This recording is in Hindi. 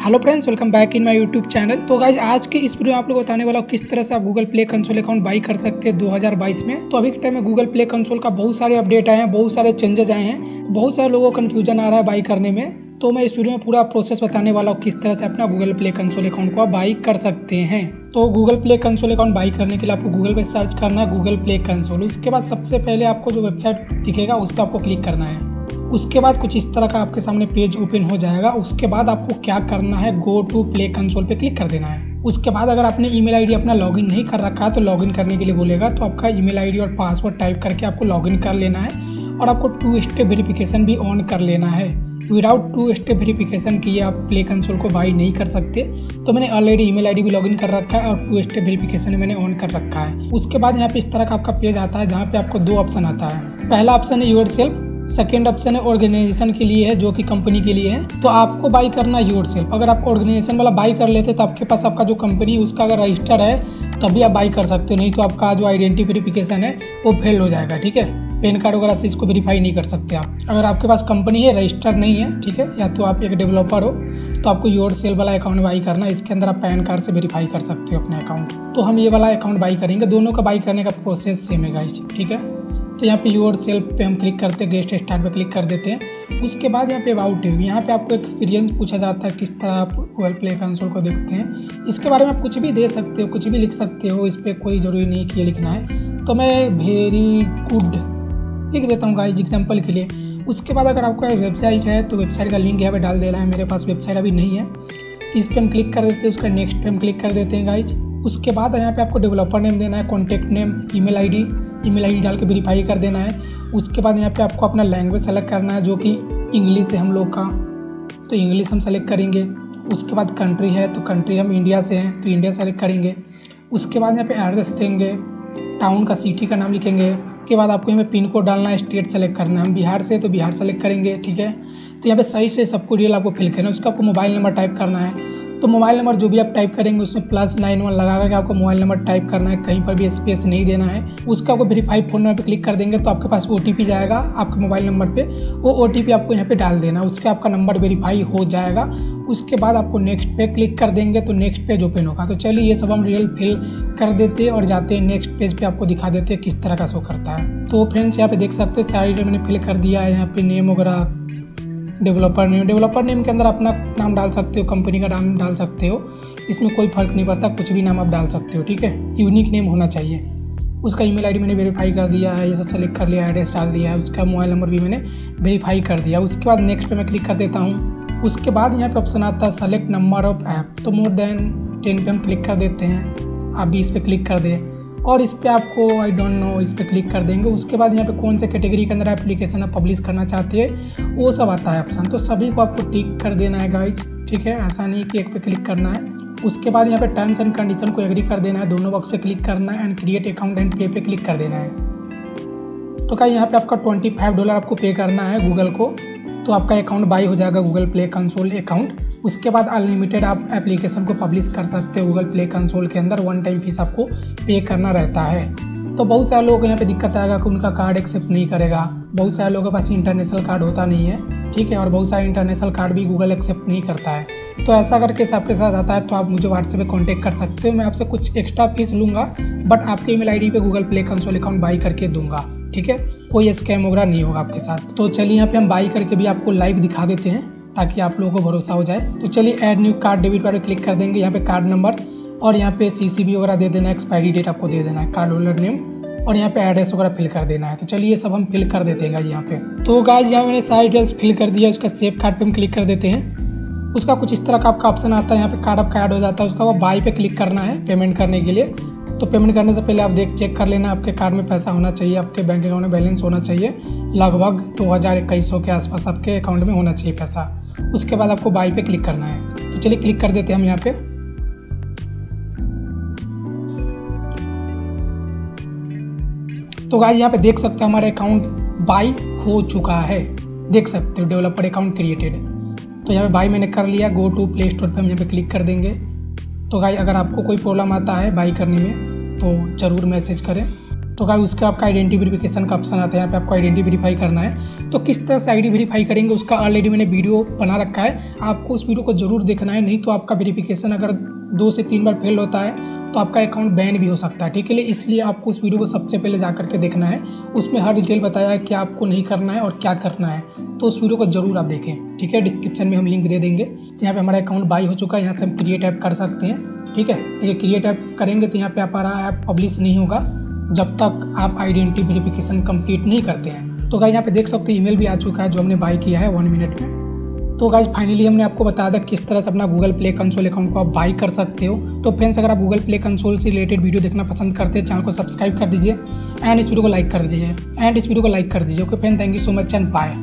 Hello friends welcome back in my YouTube channel तो गाइज़ आज के इस वीडियो में आप लोग बताने वाला हूँ किस तरह से आप Google Play console account buy कर सकते हैं 2022 में। तो अभी के टाइम में गूगल प्ले कंसोल का बहुत सारे अपडेट आए हैं, बहुत सारे चेंजेस आए हैं। तो बहुत सारे लोगों को कन्फ्यूज़न आ रहा है बाई करने में। तो मैं इस वीडियो में पूरा प्रोसेस बताने वाला हूँ किस तरह से अपना गूगल प्ले कंसोल अकाउंट को आप बाई कर सकते हैं। तो Google Play console account buy करने के लिए आपको गूगल पे सर्च करना है गूगल प्ले कंसोल उसके बाद सबसे पहले आपको जो वेबसाइट दिखेगा, उस पर आपको क्लिक करना है। उसके बाद कुछ इस तरह का आपके सामने पेज ओपन हो जाएगा। उसके बाद आपको क्या करना है गो टू प्ले कंसोल पे क्लिक कर देना है। उसके बाद अगर आपने ईमेल आईडी अपना लॉगिन नहीं कर रखा है तो लॉगिन करने के लिए बोलेगा तो आपका ईमेल आईडी और पासवर्ड टाइप करके आपको लॉगिन कर लेना है और आपको टू स्टेप वेरिफिकेशन भी ऑन कर लेना है। विदाउट टू स्टेप वेरिफिकेशन किए आप प्ले कंसोल को बाई नहीं कर सकते। तो मैंने ऑलरेडी ईमेल आईडी भी लॉगिन कर रखा है और टू स्टेप वेरिफिकेशन मैंने ऑन कर रखा है। उसके बाद यहाँ पे इस तरह का आपका पेज आता है, जहाँ पे आपको दो ऑप्शन आता है। पहला ऑप्शन है योर सेल्फ सेकेंड ऑप्शन है ऑर्गेनाइजेशन के लिए है, जो कि कंपनी के लिए है तो आपको बाई करना योर सेल्फ अगर आप ऑर्गेनाइजेशन वाला बाई कर लेते तो आपके पास आपका जो कंपनी उसका अगर रजिस्टर है, तभी आप बाई कर सकते हो, नहीं तो आपका जो आइडेंटिटी वेरिफिकेशन है, वो फेल हो जाएगा, ठीक है? पैन कार्ड वगैरह से इसको वेरीफाई नहीं कर सकते आप. अगर आपके पास कंपनी है रजिस्टर नहीं है, ठीक है? या तो आप एक डेवलपर हो तो आपको योर सेल वाला अकाउंट बाई करना इसके अंदर आप पैन कार्ड से वेरीफाई कर सकते हो अपने अकाउंट तो हम ये वाला अकाउंट बाई करेंगे, दोनों का बाई करने का प्रोसेस सेम है ठीक है? तो यहाँ पे योर सेल्फ पे हम क्लिक करते हैं गेस्ट स्टार्ट पे क्लिक कर देते हैं। उसके बाद यहाँ पे अबाउट यू यहाँ पे आपको एक्सपीरियंस पूछा जाता है किस तरह आप गूगल प्ले कंसोल को देखते हैं। इसके बारे में आप कुछ भी दे सकते हो, कुछ भी लिख सकते हो, इस पर कोई ज़रूरी नहीं कि ये लिखना है। तो मैं वेरी गुड लिख देता हूँ गाइज़ एग्ज़ाम्पल के लिए। उसके बाद अगर आपका वेबसाइट है तो वेबसाइट का लिंक यहाँ पे डाल देना है। मेरे पास वेबसाइट अभी नहीं है। तो इस पर हम क्लिक कर देते हैं, उसका नेक्स्ट पे हम क्लिक कर देते हैं गाइज़ उसके बाद यहाँ पे आपको डेवलपर नेम देना है contact name email ID email ID डाल के वेरीफाई कर देना है। उसके बाद यहाँ पे आपको अपना लैंग्वेज सेलेक्ट करना है, जो कि इंग्लिश है हम लोग का। तो इंग्लिश हम सेलेक्ट करेंगे। उसके बाद कंट्री है तो कंट्री हम इंडिया से हैं तो इंडिया सेलेक्ट करेंगे। उसके बाद यहाँ पे एड्रेस देंगे। टाउन का सिटी का नाम लिखेंगे। उसके बाद आपको यहाँ पे पिन कोड डालना है स्टेट सेलेक्ट करना है। हम बिहार से तो बिहार सेलेक्ट करेंगे, ठीक है? तो यहाँ पे सही से सबको डिटेल आपको फिल करना है। उसका आपको मोबाइल नंबर टाइप करना है। तो मोबाइल नंबर जो भी आप टाइप करेंगे, उसमें प्लस नाइन वन लगा करके आपको मोबाइल नंबर टाइप करना है, कहीं पर भी स्पेस नहीं देना है। उसका आपको वेरीफाई फ़ोन नंबर पर क्लिक कर देंगे तो आपके पास ओटीपी जाएगा आपके मोबाइल नंबर पर वो ओटीपी आपको यहाँ पर डाल देना, उसके आपका नंबर वेरीफाई हो जाएगा। उसके बाद आपको नेक्स्ट पे क्लिक कर देंगे तो नेक्स्ट पेज ओपन होगा। तो चलिए, ये सब हम रियल फिल कर देते हैं और जाते हैं नेक्स्ट पेज पे आपको दिखा देते हैं किस तरह का शो करता है। तो फ्रेंड्स यहाँ पे देख सकते हैं, चार मैंने फिल कर दिया है। यहाँ पे नेम वगैरह डेवलपर नेम डेवलपर नेम के अंदर अपना नाम डाल सकते हो कंपनी का नाम डाल सकते हो। इसमें कोई फ़र्क नहीं पड़ता, कुछ भी नाम आप डाल सकते हो, ठीक है? यूनिक नेम होना चाहिए। उसका ईमेल आईडी मैंने वेरीफाई कर दिया है, ये सब सेलेक्ट कर लिया एड्रेस डाल दिया है, उसका मोबाइल नंबर भी मैंने वेरीफाई कर दिया उसके बाद नेक्स्ट पे मैं क्लिक कर देता हूँ। उसके बाद यहाँ पे ऑप्शन आता है सेलेक्ट नंबर ऑफ़ ऐप तो मोर देन टेन पे हम क्लिक कर देते हैं। आप बीस पे क्लिक कर दें। और इस पर आपको आई डोंट नो इस पर क्लिक कर देंगे। उसके बाद यहाँ पे कौन से कैटेगरी के अंदर एप्लीकेशन आप पब्लिश करना चाहते हैं, वो सब आता है ऑप्शन तो सभी को आपको टिक कर देना है गाइज़ ठीक है? ऐसा नहीं कि एक पे क्लिक करना है। उसके बाद यहाँ पे टर्म्स एंड कंडीशन को एग्री कर देना है। दोनों बॉक्स पे क्लिक करना है एंड क्रिएट अकाउंट एंड पे पे क्लिक कर देना है। तो क्या यहाँ पे आपका ट्वेंटी फाइव डॉलर आपको पे करना है गूगल को। तो आपका अकाउंट बाई हो जाएगा गूगल प्ले कंसोल अकाउंट उसके बाद अनलिमिटेड आप एप्लीकेशन को पब्लिश कर सकते हो गूगल प्ले कंसोल के अंदर। वन टाइम फ़ीस आपको पे करना रहता है। तो बहुत सारे लोग यहाँ पे दिक्कत आएगा कि उनका कार्ड एक्सेप्ट नहीं करेगा। बहुत सारे लोगों के पास इंटरनेशनल कार्ड होता नहीं है, ठीक है? और बहुत सारे इंटरनेशनल कार्ड भी गूगल एक्सेप्ट नहीं करता है। तो ऐसा अगर करके आपके साथ आता है तो आप मुझे व्हाट्सएप पे कांटेक्ट कर सकते हो। मैं आपसे कुछ एक्स्ट्रा फ़ीस लूँगा बट आपके ईमेल आईडी पे Google Play console account buy करके दूँगा, ठीक है? कोई स्कैम वगैरह नहीं होगा आपके साथ। तो चलिए यहाँ पे हम बाई करके भी आपको लाइव दिखा देते हैं। ताकि आप लोगों को भरोसा हो जाए। तो चलिए add new card debit card पर क्लिक कर देंगे यहाँ पे कार्ड नंबर और यहाँ पे सीसीबी वगैरह दे देना है एक्सपायरी डेट आपको दे देना है कार्ड होल्डर नेम और यहाँ पे एड्रेस वगैरह फिल कर देना है। तो चलिए ये सब हम फिल कर देते हैं यहाँ पे। तो गाइज़ यहाँ मैंने सारी डिटेल्स फिल कर दिया उसका सेव कार्ड पे हम क्लिक कर देते हैं। उसका कुछ इस तरह का आपका ऑप्शन आता है, यहाँ पे कार्ड आपका ऐड हो जाता है, उसका वो बाई पे क्लिक करना है पेमेंट करने के लिए। तो पेमेंट करने से पहले आप देख चेक कर लेना, आपके कार्ड में पैसा होना चाहिए, आपके बैंक अकाउंट में बैलेंस होना चाहिए, लगभग दो हज़ार इक्कीस सौ के आसपास आपके अकाउंट में होना चाहिए पैसा। उसके बाद आपको बाई पे क्लिक करना है। तो चलिए क्लिक कर देते हैं हम यहाँ पे। तो गाइज़ यहाँ पे देख सकते हैं हमारे अकाउंट बाई हो चुका है। देख सकते हो डेवलपर अकाउंट क्रिएटेड तो यहाँ पे बाई मैंने कर लिया गो टू प्ले स्टोर पे हम यहाँ पे क्लिक कर देंगे। तो गाइज़ अगर आपको कोई प्रॉब्लम आता है बाई करने में तो ज़रूर मैसेज करें। तो क्या उसका आपका आइडेंटी वेरिफिकेशन का ऑप्शन आता है, यहाँ पे आपको आइडेंटी वेरीफाई करना है। तो किस तरह से आईडी वेरीफाई करेंगे, उसका ऑलरेडी मैंने वीडियो बना रखा है। आपको उस वीडियो को ज़रूर देखना है, नहीं तो आपका वेरीफिकेशन अगर दो से तीन बार फेल होता है तो आपका अकाउंट बैन भी हो सकता है, ठीक है? इसलिए आपको उस वीडियो को सबसे पहले जा करके देखना है। उसमें हर डिटेल बताया है क्या आपको नहीं करना है और क्या करना है। तो उस वीडियो को ज़रूर आप देखें, ठीक है? डिस्क्रिप्शन में हम लिंक दे देंगे। तो यहाँ पे हमारा अकाउंट बाई हो चुका है, यहाँ से हम क्रिएट ऐप कर सकते हैं, ठीक है? ठीक है क्रिएट ऐप करेंगे तो यहाँ पे हमारा ऐप पब्लिश नहीं होगा। जब तक आप आइडेंटिटी वेरिफिकेशन कंप्लीट नहीं करते हैं। तो गाइज़ यहाँ पे देख सकते हो ईमेल भी आ चुका है जो हमने बाई किया है वन मिनट में। तो गाइज़ फाइनली हमने आपको बताया था किस तरह से अपना गूगल प्ले कंसोल अकाउंट को आप बाई कर सकते हो। तो फ्रेंड्स अगर आप गूगल प्ले कंसोल से रिलेटेड वीडियो देखना पसंद करते हैं चैनल को सब्सक्राइब कर दीजिए एंड इस वीडियो को लाइक कर दीजिए। एंड इस वीडियो को लाइक कर दीजिए। Okay friend thank you so much and bye